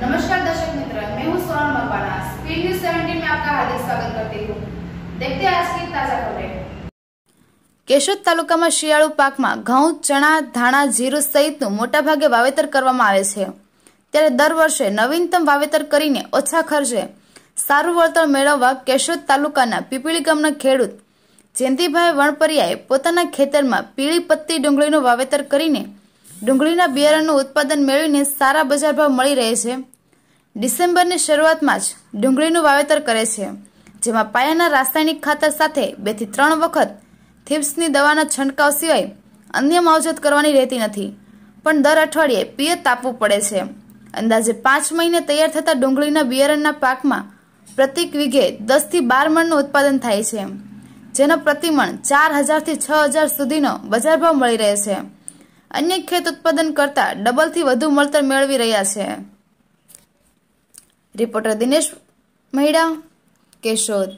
नमस्कार दर्शक मित्र मैं हूं सोनल मकवाना स्पीड न्यूज 17 में आपका हार्दिक स्वागत करती हूं देखते हैं आज की ताजा खबरें કેશોદ તાલુકામાં શિયાળુ પાકમાં ઘઉં ચણા ધાણા જીરું સહિતનું મોટાભાગે વાવેતર કરવામાં આવે છે ત્યારે દર વર્ષે નવીનતમ વાવેતર કરીને ઓછા ખર્ચે સારું વળતર મેળવવા કેશોદ તાલુકાના પીપળી ગામના ખેડૂત જયંતિભાઈ વણપરિયાએ પોતાના ખેતરમાં પીળી પત્તી ડુંગળીનું વાવેતર કરીને ડુંગળીના બિયારણનું ઉત્પાદન મેળવીને સારા બજાર ભાવ મળી રહે છે. ડિસેમ્બરની શરૂઆતમાં જ ડુંગળીનું વાવેતર કરે છે, જેમાં પાયાના રાસાયણિક ખાતર સાથે બેથી ત્રણ વખત થીપ્સની દવાના છંટકાવ સિવાય અન્ય માવજત કરવાની રહેતી નથી. પણ દર અઠવાડિયે પિયત આપવું પડે છે. અંદાજે પાંચ મહિને તૈયાર થતા ડુંગળીના બિયારણના પાકમાં પ્રતિક વીઘે દસથી બાર મણનું ઉત્પાદન થાય છે, જેનો પ્રતિમણ ચાર હજારથી છ હજાર સુધીનો બજાર ભાવ મળી રહે છે. અન્ય ખેત ઉત્પાદન કરતા ડબલથી વધુ મળતર મેળવી રહ્યા છે. રિપોર્ટર દિનેશ મહિડા કેશોદ.